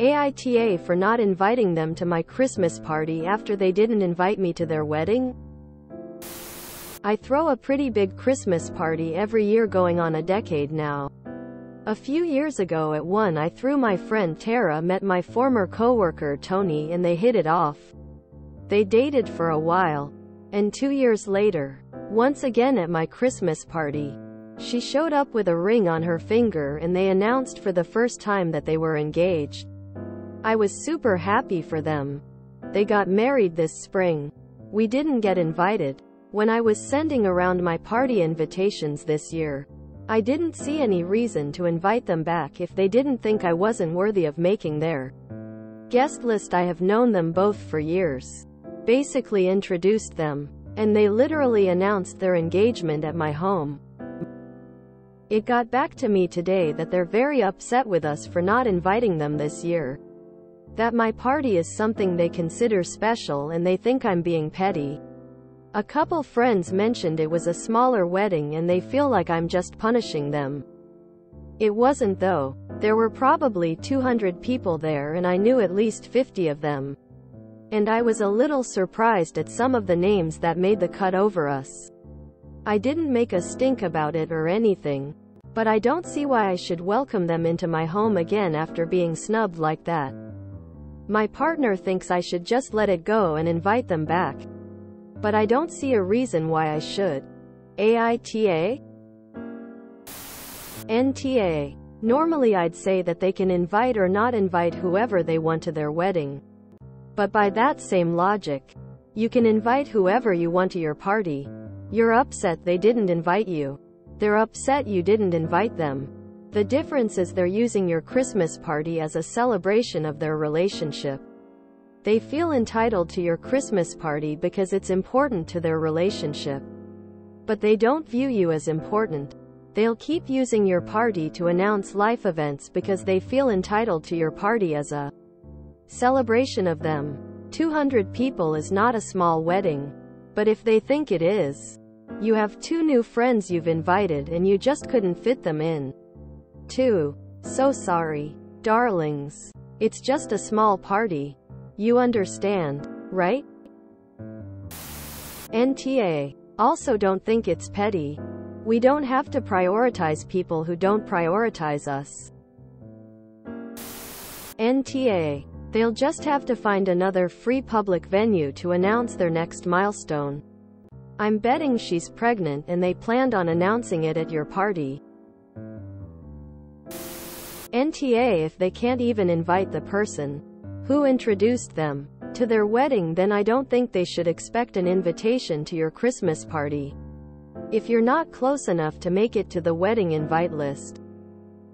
AITA for not inviting them to my Christmas party after they didn't invite me to their wedding? I throw a pretty big Christmas party every year going on a decade now. A few years ago at one I threw my friend Tara met my former coworker Tony and they hit it off. They dated for a while. And two years later, once again at my Christmas party, she showed up with a ring on her finger and they announced for the first time that they were engaged. I was super happy for them. They got married this spring. We didn't get invited. When I was sending around my party invitations this year, I didn't see any reason to invite them back if they didn't think I wasn't worthy of making their guest list. I have known them both for years. Basically introduced them. And they literally announced their engagement at my home. It got back to me today that they're very upset with us for not inviting them this year. That my party is something they consider special and they think I'm being petty. A couple friends mentioned it was a smaller wedding and they feel like I'm just punishing them. It wasn't though. There were probably 200 people there and I knew at least 50 of them. And I was a little surprised at some of the names that made the cut over us. I didn't make a stink about it or anything. But I don't see why I should welcome them into my home again after being snubbed like that. My partner thinks I should just let it go and invite them back. But I don't see a reason why I should. AITA? NTA. Normally I'd say that they can invite or not invite whoever they want to their wedding. But by that same logic, you can invite whoever you want to your party. You're upset they didn't invite you. They're upset you didn't invite them. The difference is they're using your Christmas party as a celebration of their relationship. They feel entitled to your Christmas party because it's important to their relationship. But they don't view you as important. They'll keep using your party to announce life events because they feel entitled to your party as a celebration of them. 200 people is not a small wedding. But if they think it is, you have two new friends you've invited and you just couldn't fit them in. 2. So sorry. Darlings. It's just a small party. You understand, right? NTA. Also don't think it's petty. We don't have to prioritize people who don't prioritize us. NTA. They'll just have to find another free public venue to announce their next milestone. I'm betting she's pregnant and they planned on announcing it at your party. NTA if they can't even invite the person who introduced them to their wedding then I don't think they should expect an invitation to your Christmas party. If you're not close enough to make it to the wedding invite list,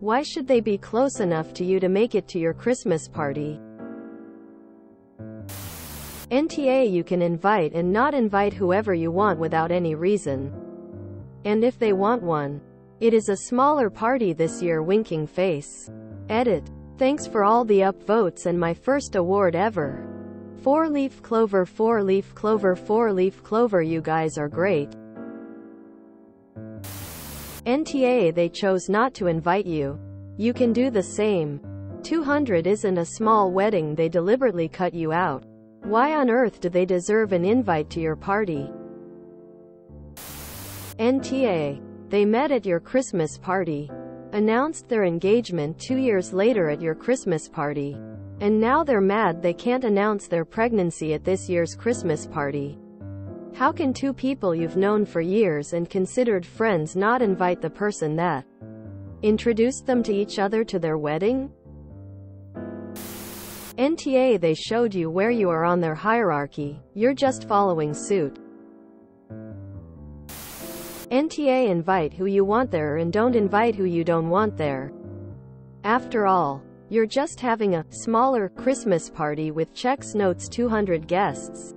why should they be close enough to you to make it to your Christmas party? NTA you can invite and not invite whoever you want without any reason. And if they want one, it is a smaller party this year winking face. Edit. Thanks for all the upvotes and my first award ever. 4-leaf clover 4-leaf clover 4-leaf clover you guys are great. NTA they chose not to invite you. You can do the same. 200 isn't a small wedding they deliberately cut you out. Why on earth do they deserve an invite to your party? NTA. They met at your Christmas party. Announced their engagement two years later at your Christmas party. And now they're mad they can't announce their pregnancy at this year's Christmas party. How can two people you've known for years and considered friends not invite the person that introduced them to each other to their wedding? NTA they showed you where you are on their hierarchy, you're just following suit. NTA invite who you want there and don't invite who you don't want there. After all, you're just having a smaller Christmas party with checks notes 200 guests.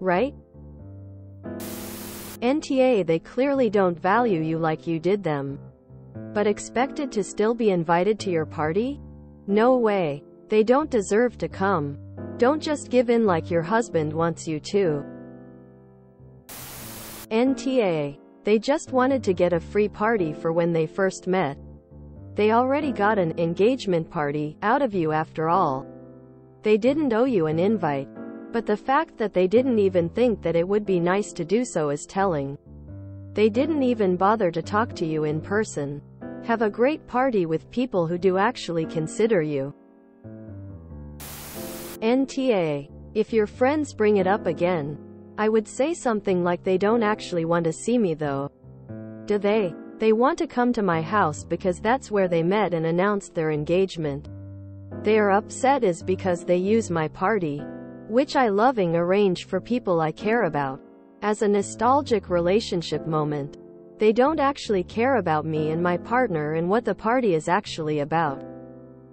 Right? NTA they clearly don't value you like you did them. But expected to still be invited to your party? No way. They don't deserve to come. Don't just give in like your husband wants you to. NTA. They just wanted to get a free party for when they first met. They already got an engagement party out of you after all. They didn't owe you an invite. But the fact that they didn't even think that it would be nice to do so is telling. They didn't even bother to talk to you in person. Have a great party with people who do actually consider you. NTA. If your friends bring it up again, I would say something like they don't actually want to see me though. Do they? They want to come to my house because that's where they met and announced their engagement. They are upset is because they use my party, which I loving arrange for people I care about, as a nostalgic relationship moment. They don't actually care about me and my partner and what the party is actually about.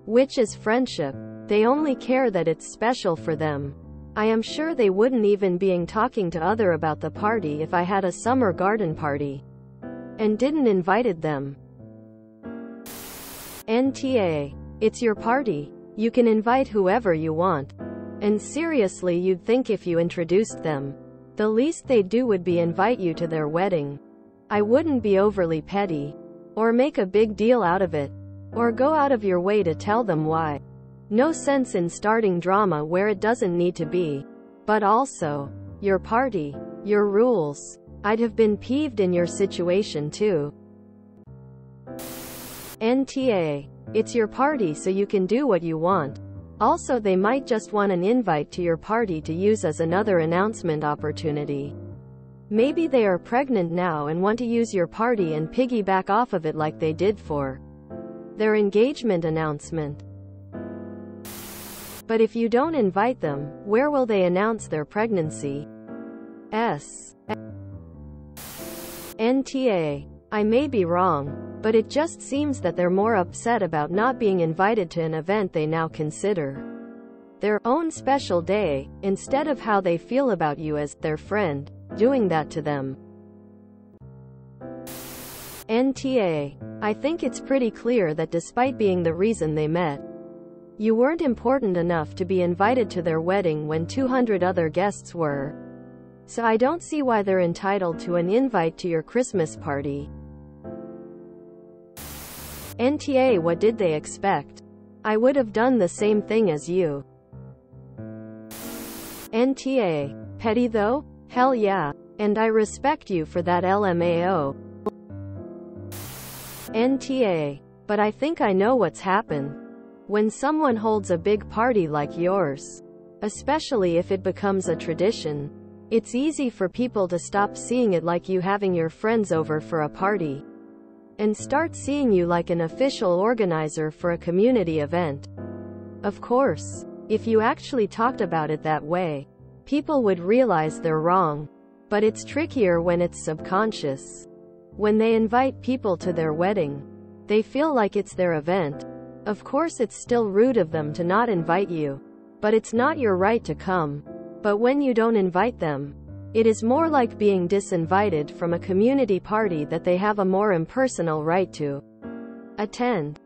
Which is friendship. They only care that it's special for them. I am sure they wouldn't even being talking to other about the party if I had a summer garden party. And didn't invited them. NTA. It's your party. You can invite whoever you want. And seriously you'd think if you introduced them, the least they'd do would be invite you to their wedding. I wouldn't be overly petty. Or make a big deal out of it. Or go out of your way to tell them why. No sense in starting drama where it doesn't need to be. But also, your party, your rules. I'd have been peeved in your situation too. NTA. It's your party so you can do what you want. Also they might just want an invite to your party to use as another announcement opportunity. Maybe they are pregnant now and want to use your party and piggyback off of it like they did for their engagement announcement. But if you don't invite them, where will they announce their pregnancy? S. NTA. I may be wrong, but it just seems that they're more upset about not being invited to an event they now consider their own special day, instead of how they feel about you as their friend doing that to them. NTA. I think it's pretty clear that despite being the reason they met, you weren't important enough to be invited to their wedding when 200 other guests were. So I don't see why they're entitled to an invite to your Christmas party. NTA What did they expect? I would have done the same thing as you. NTA. Petty though? Hell yeah. And I respect you for that LMAO. NTA. But I think I know what's happened. When someone holds a big party like yours, especially if it becomes a tradition, it's easy for people to stop seeing it like you having your friends over for a party and start seeing you like an official organizer for a community event. Of course, if you actually talked about it that way, people would realize they're wrong. But it's trickier when it's subconscious. When they invite people to their wedding, they feel like it's their event. Of course it's still rude of them to not invite you. But it's not your right to come. But when you don't invite them, it is more like being disinvited from a community party that they have a more impersonal right to attend.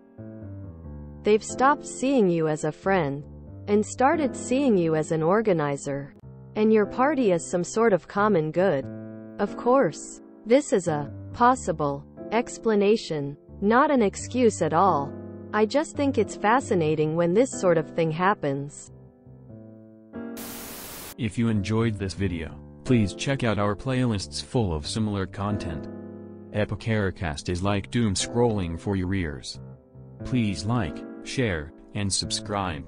They've stopped seeing you as a friend and started seeing you as an organizer and your party as some sort of common good. Of course, this is a possible explanation, not an excuse at all. I just think it's fascinating when this sort of thing happens. If you enjoyed this video, please check out our playlists full of similar content. Epicaricast is like doom scrolling for your ears. Please like, share, and subscribe.